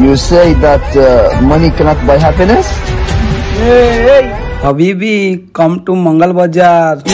You say that uh, money cannot buy happiness? Hey, hey! Habibi, come to Mangal Bazaar.